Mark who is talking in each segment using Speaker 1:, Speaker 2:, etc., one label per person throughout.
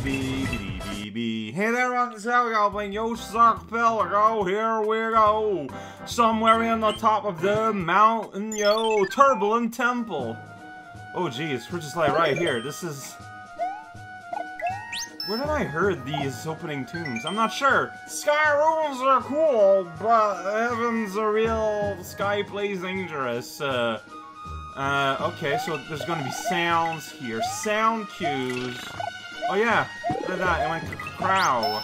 Speaker 1: Hey there, on this Helga playing Yoshi's Archipelago. Here we go. Somewhere in the top of the mountain, yo. Turbulent Temple. Oh, geez. We're just like right here. This is... Where did I heard these opening tunes? I'm not sure. Sky rules are cool, but heaven's a real sky plays dangerous. Uh, uh, okay, so there's gonna be sounds here. Sound cues. Oh yeah, look at that, it went crow.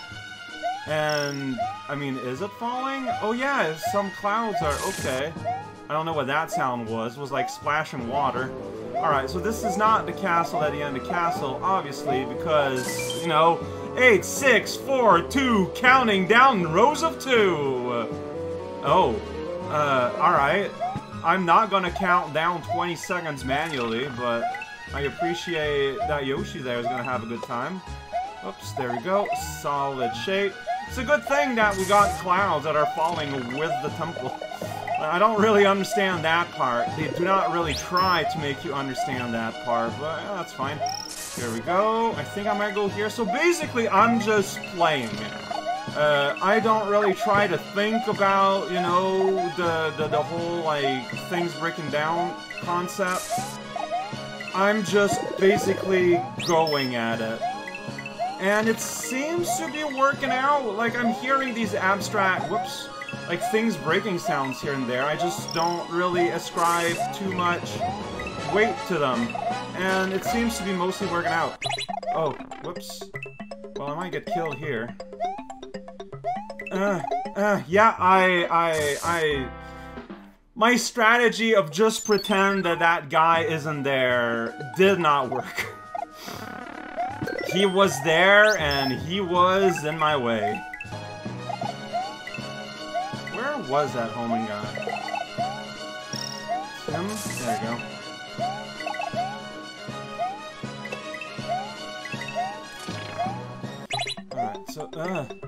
Speaker 1: And, I mean, is it falling? Oh yeah, some clouds are, okay. I don't know what that sound was. It was like splashing water. Alright, so this is not the castle at the end of the castle, obviously, because, you know, 8, 6, 4, 2, counting down rows of 2. Oh, uh, alright. I'm not gonna count down 20 seconds manually, but I appreciate that Yoshi there is gonna have a good time. Oops, there we go. Solid shape. It's a good thing that we got clouds that are falling with the temple. I don't really understand that part. They do not really try to make you understand that part, but yeah, that's fine. Here we go. I think I might go here. So basically, I'm just playing. Uh, I don't really try to think about, you know, the, the, the whole, like, things breaking down concept. I'm just basically going at it. And it seems to be working out. Like, I'm hearing these abstract, whoops, like things breaking sounds here and there. I just don't really ascribe too much weight to them. And it seems to be mostly working out. Oh, whoops. Well, I might get killed here. Uh, uh, yeah, I, I, I... My strategy of just pretend that that guy isn't there did not work. he was there, and he was in my way Where was that homing guy? Him? There you go. Alright, so, uh...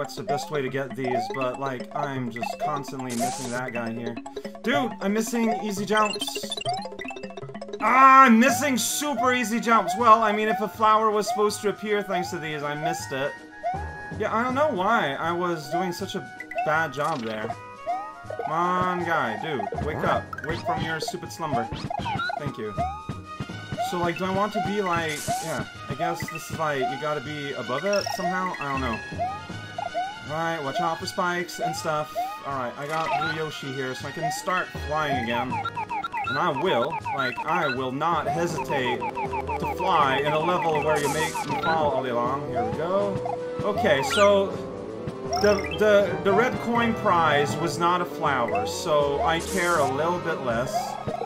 Speaker 1: What's the best way to get these, but, like, I'm just constantly missing that guy here. Dude, I'm missing easy jumps! Ah, I'm missing super easy jumps! Well, I mean, if a flower was supposed to appear thanks to these, I missed it. Yeah, I don't know why I was doing such a bad job there. Come on, guy, dude, wake up. Wake from your stupid slumber. Thank you. So, like, do I want to be, like, yeah, I guess this is, like, you gotta be above it somehow? I don't know. Alright, watch out for spikes and stuff. Alright, I got Blue Yoshi here, so I can start flying again. And I will, like, I will not hesitate to fly in a level where you make me fall all day long. Here we go. Okay, so the, the, the red coin prize was not a flower, so I care a little bit less.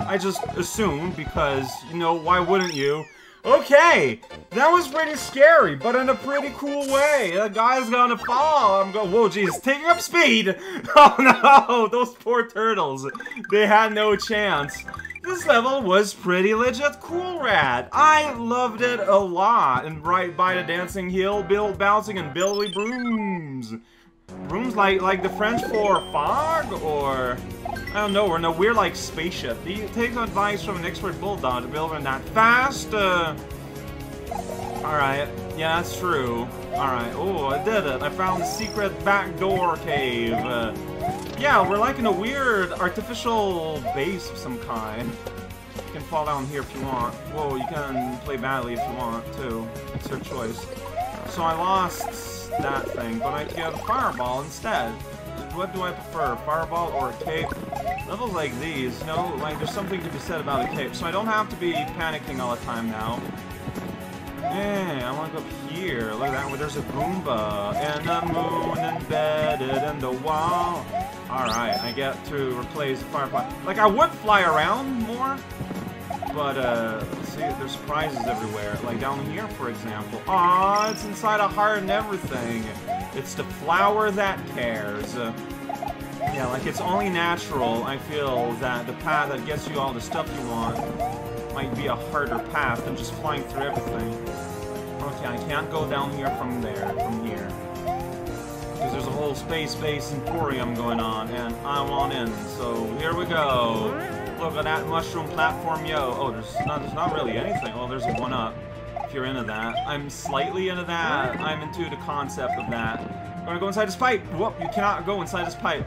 Speaker 1: I just assumed because, you know, why wouldn't you? Okay, that was pretty scary, but in a pretty cool way. The guy's gonna fall. I'm going, whoa, jeez, taking up speed. Oh no, those poor turtles. They had no chance. This level was pretty legit cool rad. I loved it a lot. And right by the dancing hill, Bill bouncing and Billowy Brumes. Brumes like like the French for fog or I don't know, or in a weird like spaceship. He takes advice from an expert bulldog to build that fast. Uh... Alright, yeah, that's true. Alright, oh, I did it. I found the secret backdoor cave. Uh, yeah, we're like in a weird artificial base of some kind. You can fall down here if you want. Whoa, you can play badly if you want, too. It's your choice. So I lost that thing, but I get a fireball instead. What do I prefer, fireball or a cape? Levels like these, you know, like there's something to be said about a cape, so I don't have to be panicking all the time now. Yeah, I want to go up here. Look at that, where there's a Goomba and a moon embedded in the wall. Alright, I get to replace the Firefly. Like, I would fly around more, but, uh, let's see, there's prizes everywhere. Like down here, for example. Aw, it's inside a heart and everything. It's the flower that cares. Yeah, like, it's only natural, I feel, that the path that gets you all the stuff you want might be a harder path than just flying through everything. Okay, I can't go down here from there, from here because there's a whole space-based emporium going on, and I want in. So here we go. Look at that mushroom platform, yo. Oh, there's not, there's not really anything. Oh, there's a one-up. You're into that. I'm slightly into that. I'm into the concept of that. I'm gonna go inside this pipe. Whoop, you cannot go inside this pipe.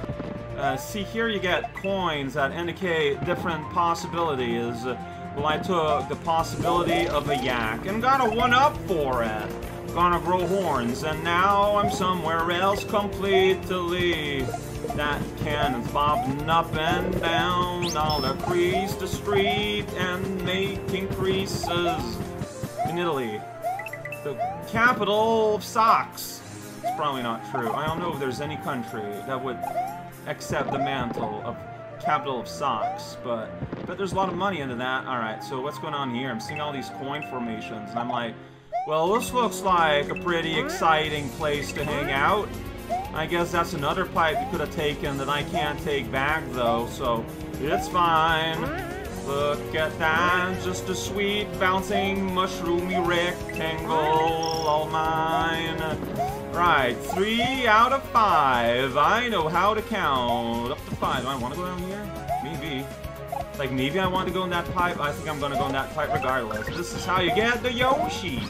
Speaker 1: Uh, see, here you get coins that indicate different possibilities. Well, I took the possibility of a yak and got a one-up for it. Gonna grow horns, and now I'm somewhere else completely. That cannon's bobbing up and down all across the street and making creases in Italy. The capital of socks. It's probably not true. I don't know if there's any country that would accept the mantle of capital of socks, but but there's a lot of money into that. Alright, so what's going on here? I'm seeing all these coin formations, and I'm like, well, this looks like a pretty exciting place to hang out. I guess that's another pipe you could have taken that I can't take back, though, so it's fine. Look at that, just a sweet, bouncing, mushroomy rectangle, all mine. Right, three out of five. I know how to count. Up to five. Do I want to go down here? Maybe. Like, maybe I want to go in that pipe. I think I'm going to go in that pipe regardless. This is how you get the Yoshi.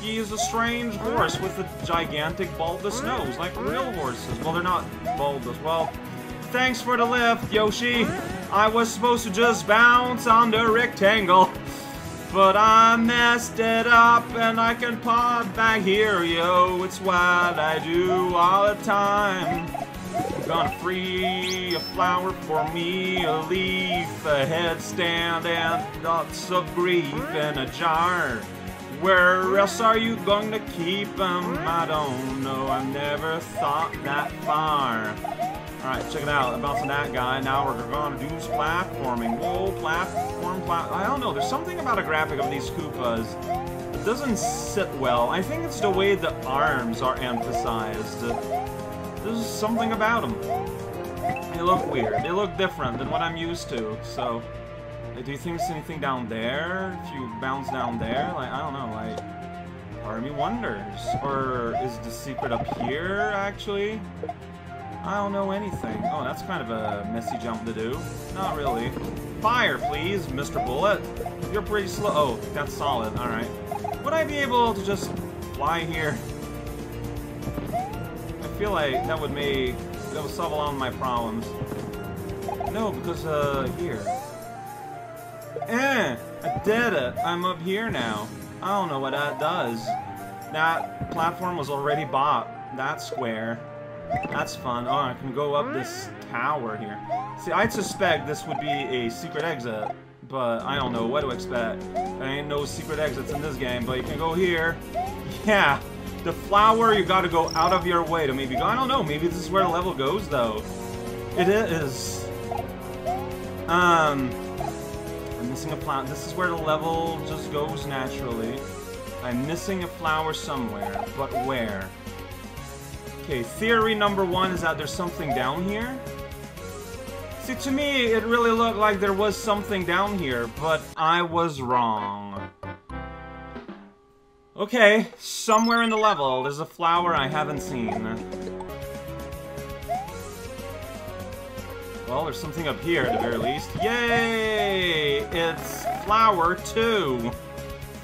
Speaker 1: He is a strange horse with a gigantic bulbous nose, like real horses. Well, they're not bulbous. Well, thanks for the lift, Yoshi. I was supposed to just bounce on the rectangle. But I messed it up and I can pop back here, yo. It's what I do all the time. I'm gonna free a flower for me, a leaf, a headstand, and lots of grief in a jar. Where else are you going to keep them? I don't know, I never thought that far. Alright, check it out. I'm bouncing that guy. Now we're gonna do some platforming. Whoa, platform, plat... I don't know, there's something about a graphic of these Koopas that doesn't sit well. I think it's the way the arms are emphasized. There's something about them. They look weird. They look different than what I'm used to, so... Do you think there's anything down there? If you bounce down there? Like, I don't know, like... Me wonders. Or is the secret up here, actually? I don't know anything. Oh, that's kind of a messy jump to do. Not really. Fire, please, Mr. Bullet. You're pretty slow. Oh, that's solid. Alright. Would I be able to just fly here? I feel like that would make... That would solve a lot of my problems. No, because, uh, here. Eh! I did it! I'm up here now. I don't know what that does. That platform was already bought. That square. That's fun. Oh, I can go up this tower here. See, I'd suspect this would be a secret exit, but I don't know what to expect. There ain't no secret exits in this game, but you can go here. Yeah, the flower, you gotta go out of your way to maybe go. I don't know, maybe this is where the level goes, though. It is. Um, I'm missing a plant. This is where the level just goes naturally. I'm missing a flower somewhere, but where? Okay, theory number one is that there's something down here. See, to me, it really looked like there was something down here, but I was wrong. Okay, somewhere in the level, there's a flower I haven't seen. Well, there's something up here at the very least. Yay! It's flower 2.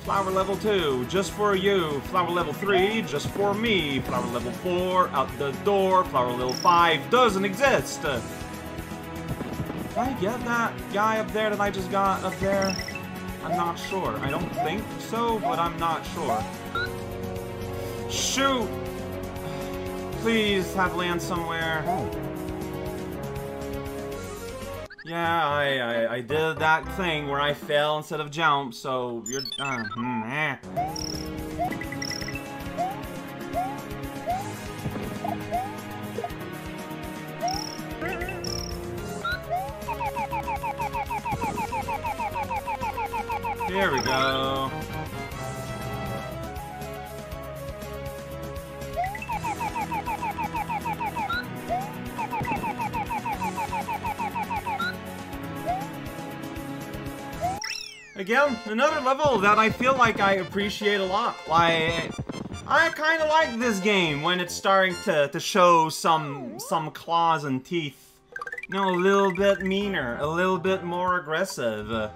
Speaker 1: Flower level 2, just for you. Flower level 3, just for me. Flower level 4, out the door. Flower level 5 doesn't exist. Did I get that guy up there that I just got up there? I'm not sure. I don't think so, but I'm not sure. Shoot! Please have land somewhere. Yeah, I, I, I did that thing where I fell instead of jump, so you're... Uh, mm, eh. Here we go. Again, another level that I feel like I appreciate a lot. Like, I kind of like this game when it's starting to, to show some some claws and teeth. You know, a little bit meaner, a little bit more aggressive. Uh,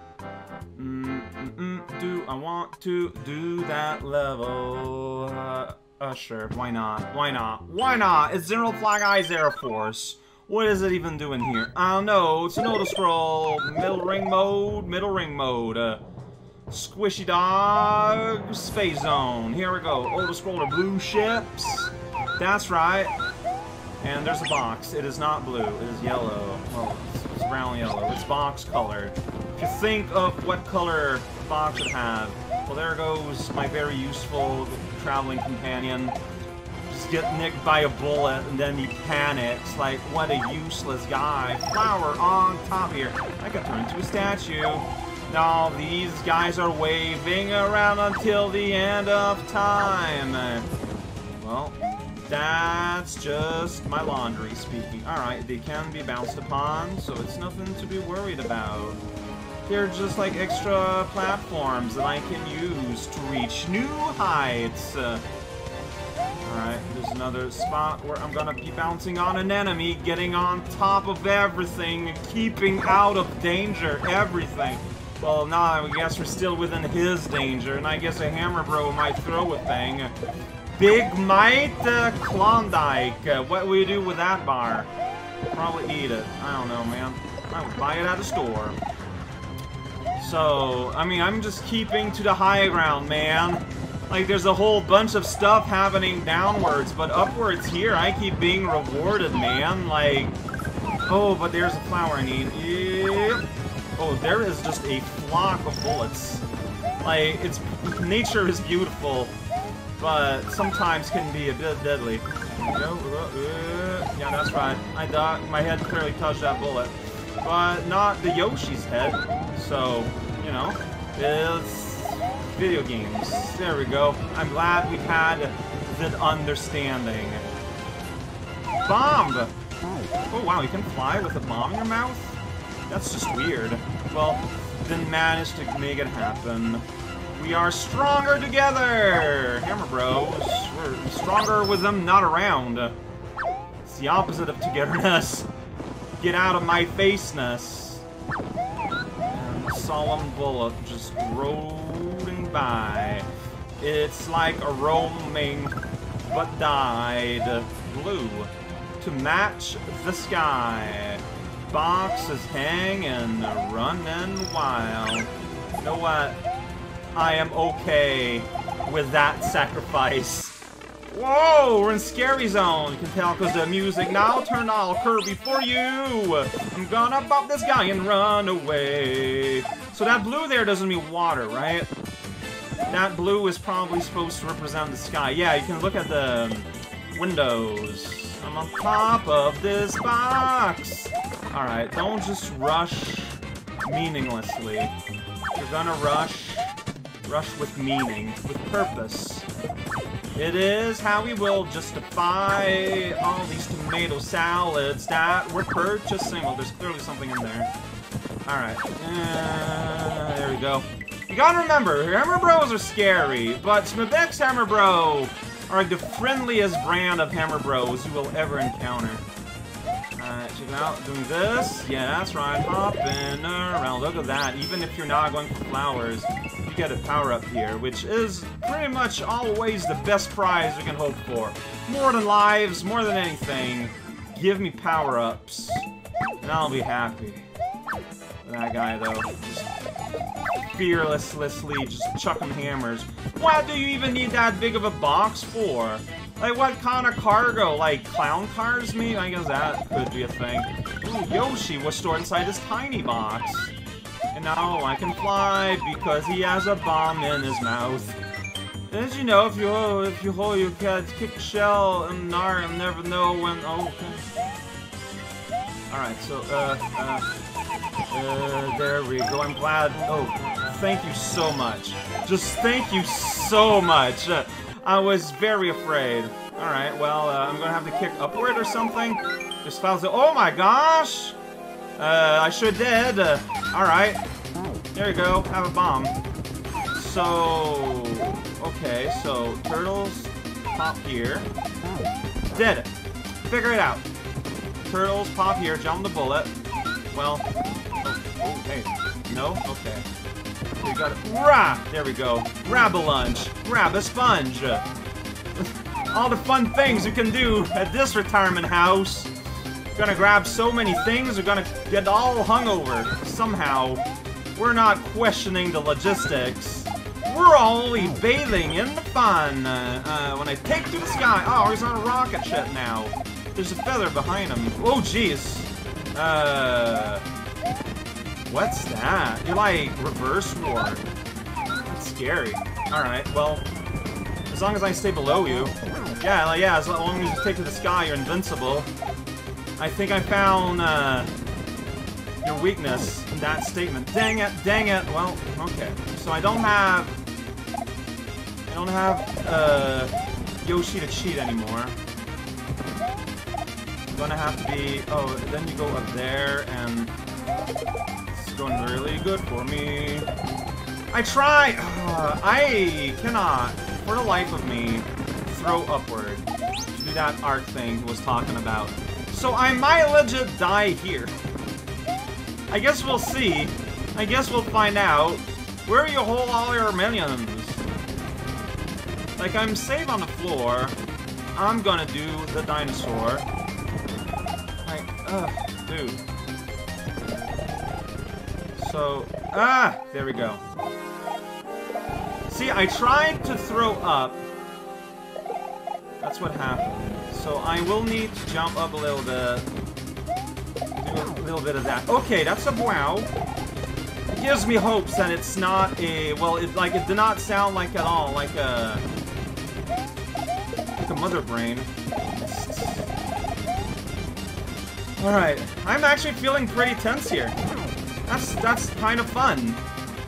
Speaker 1: mm, mm, do I want to do that level? Uh, uh, sure. Why not? Why not? Why not? It's General Fly Guy's Air Force. What is it even doing here? I don't know. It's an auto scroll. Middle ring mode. Middle ring mode. Uh, squishy dog. Space zone. Here we go. Auto scroll to blue ships. That's right. And there's a box. It is not blue. It is yellow. Well, it's, it's brown yellow. It's box colored. If you think of what color box would have, well, there goes my very useful traveling companion. Get nicked by a bullet, and then he panics. Like, what a useless guy. Flower on top here. I could turn into a statue. Now, these guys are waving around until the end of time. Well, that's just my laundry speaking. Alright, they can be bounced upon, so it's nothing to be worried about. They're just like extra platforms that I can use to reach new heights. Alright, there's another spot where I'm gonna be bouncing on an enemy, getting on top of everything, keeping out of danger, everything. Well, now I guess we're still within his danger, and I guess a Hammer Bro might throw a thing. Big Might uh, Klondike. Uh, what do we do with that bar? Probably eat it. I don't know, man. I would buy it at a store. So, I mean, I'm just keeping to the high ground, man. Like, there's a whole bunch of stuff happening downwards, but upwards here, I keep being rewarded, man. Like, oh, but there's a flower I need. Oh, there is just a flock of bullets. Like, it's nature is beautiful but sometimes can be a bit deadly. Go, uh, yeah, that's right. I thought my head clearly touched that bullet, but not the Yoshi's head. So, you know, it's video games. There we go. I'm glad we had that understanding. Bomb! Oh wow, you can fly with a bomb in your mouth? That's just weird. Well, then manage to make it happen. We are stronger together! Hammer Bros. We're stronger with them not around. It's the opposite of togetherness. Get out of my faceness. And solemn bullet just by. It's like a roaming but dyed blue to match the sky. Box is hanging, running wild. You know what? I am okay with that sacrifice. Whoa, we're in scary zone. You can tell because the music now turned all Kirby for you. I'm gonna bump this guy and run away. So that blue there doesn't mean water, right? That blue is probably supposed to represent the sky. Yeah, you can look at the windows. I'm on top of this box. Alright, don't just rush meaninglessly. You're gonna rush Rush with meaning, with purpose. It is how we will justify all these tomato salads that we're purchasing. Well, there's clearly something in there. Alright. Uh, there we go. You gotta remember, Hammer Bros are scary, but Smebek's Hammer Bro are like the friendliest brand of Hammer Bros you will ever encounter. Alright, check it out. Doing this. Yeah, that's right. Hopping around. Look at that. Even if you're not going for flowers, you get a power-up here, which is pretty much always the best prize we can hope for. More than lives, more than anything, give me power-ups, and I'll be happy. That guy, though, just fearlessly just chucking hammers. What do you even need that big of a box for? Like, what kind of cargo? Like, clown cars, me? I guess that could be a thing. Ooh, Yoshi was stored inside this tiny box. And now I can fly because he has a bomb in his mouth. Did you know if you if you hold your cat kick shell and nar and never know when oh okay. Alright, so uh uh uh there we go. I'm glad oh thank you so much. Just thank you so much. Uh, I was very afraid. Alright, well uh, I'm gonna have to kick upward or something. Just fouls it. Oh my gosh! Uh, I should did. Alright. There you go. Have a bomb. So... Okay, so turtles pop here. Did. Figure it out. Turtles pop here, jump the bullet. Well... Hey. No? Okay. We gotta... Rah! There we go. Grab a lunch. Grab a sponge. All the fun things you can do at this retirement house. Gonna grab so many things, we're gonna get all hungover. Somehow. We're not questioning the logistics. We're only bathing in the fun. Uh, uh, when I take to the sky... Oh, he's on a rocket ship now. There's a feather behind him. Oh, jeez. Uh... What's that? You're like reverse warp. That's scary. Alright, well, as long as I stay below you. Yeah, like, yeah, as long as you take to the sky, you're invincible. I think I found, uh, your weakness in that statement. Dang it, dang it. Well, okay. So I don't have... I don't have, uh, Yoshi to cheat anymore. I'm gonna have to be... Oh, then you go up there, and going really good for me. I try! Uh, I cannot, for the life of me, throw upward. Do that arc thing he was talking about. So I might legit die here. I guess we'll see. I guess we'll find out. Where you hold all your minions? Like, I'm safe on the floor. I'm gonna do the dinosaur. Like, ugh, dude. So, ah, there we go. See, I tried to throw up. That's what happened. So I will need to jump up a little bit. Do a little bit of that. Okay, that's a wow. It gives me hopes that it's not a, well, it like it did not sound like at all like a, like a mother brain. Alright, I'm actually feeling pretty tense here. That's that's kind of fun.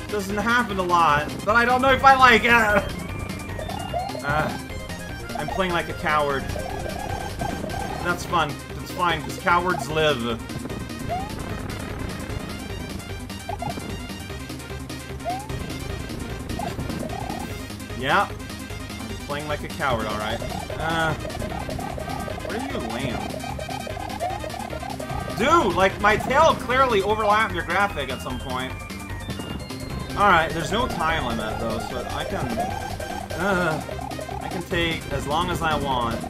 Speaker 1: Doesn't happen a lot, but I don't know if I like it. Uh, I'm playing like a coward. That's fun. It's fine, because cowards live. Yeah. I'm playing like a coward, alright. Uh, where do you land? Dude, like, my tail clearly overlapped your graphic at some point. Alright, there's no time limit, though, so I can... Uh, I can take as long as I want.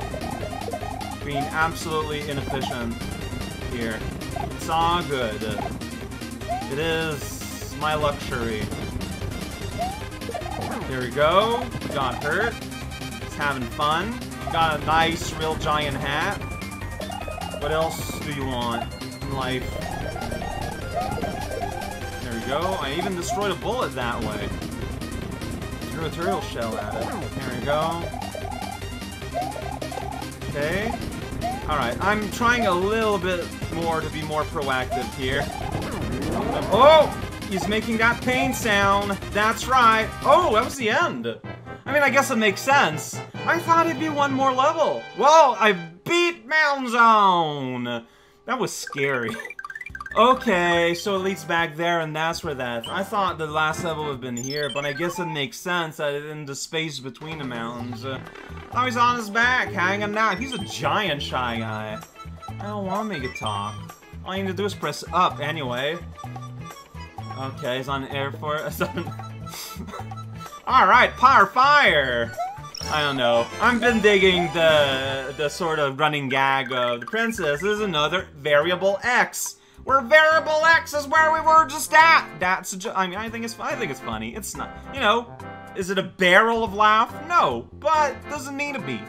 Speaker 1: Being absolutely inefficient here. It's all good. It is my luxury. There we go. Got hurt. It's having fun. Got a nice, real giant hat. What else do you want? Life. There we go. I even destroyed a bullet that way. Threw a turtle shell at it. There we go. Okay. Alright, I'm trying a little bit more to be more proactive here. Oh! He's making that pain sound. That's right. Oh, that was the end. I mean, I guess it makes sense. I thought it'd be one more level. Well, I beat Mountain Zone. That was scary. okay, so it leads back there, and that's where that... I thought the last level would have been here, but I guess it makes sense that in the space between the mountains. Uh, oh, he's on his back, hanging out. He's a giant Shy Guy. I don't want to make it talk. All you need to do is press up, anyway. Okay, he's on Air Force. Alright, Power Fire! I don't know. I've been digging the the sort of running gag of the princess is another variable X. Where variable X is where we were just at. That's I mean I think it's I think it's funny. It's not you know. Is it a barrel of laugh? No, but doesn't need to be.